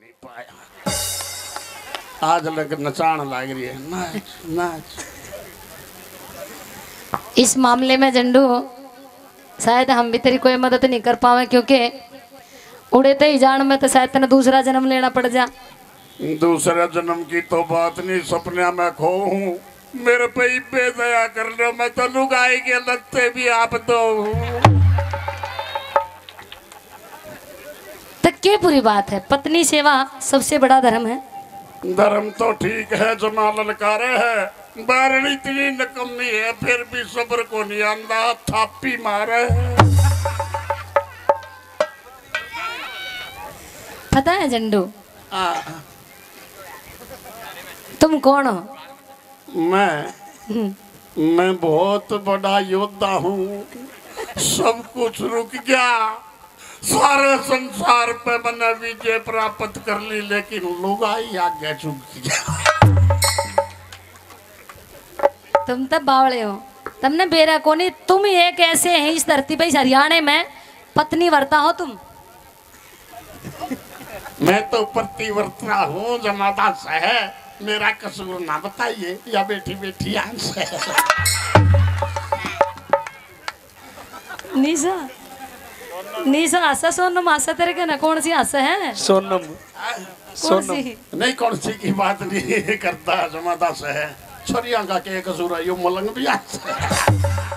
नहीं पाया। आज लग नचान लग रही है। नाच नाच। इस मामले में झंडू शायद हम भी तेरी कोई मदद नहीं कर पावे क्योंकि उड़े ते ही जान में तो शायद तेने दूसरा जन्म लेना पड़ जा। दूसरे जन्म की तो बात नहीं सपने में खो हूँ। मेरे पे ही बेदया कर लो मैं तो लुगाई के लगते भी आप दो तो क्या बुरी बात है। पत्नी सेवा सबसे बड़ा धर्म है। धर्म तो ठीक है जमा ललकारे है। बारणी इतनी नकम्मी है फिर भी सब्र को नहीं आंदा थापी मारे है। पता है झंडू? तुम कौन हो? मैं? हम्म, मैं बहुत बड़ा योद्धा हूँ। सब कुछ रुक गया। सारे संसार पे मैंने विजय प्राप्त कर ली लेकिन लोग आई आगे चुक गया। तुम तब बावड़े हो। तुमने बेरा को नहीं तुम ही एक ऐसे हैं इस धरती पे इस हरियाणा में पत्नी वर्ता हो तुम? मैं तो प्रतिवर्ता हूँ जमाता से है। मेरा कसूर ना बताइए या बेटी बेटी आंस है। निशा सा आशा सोनम आशा तेरे के ना कौन सी आशा है सोनम कौन सोनम सी नहीं कौन सी की बात नहीं करता जमाता से है छोरियाँ का के कसूर है यो मलंग भी है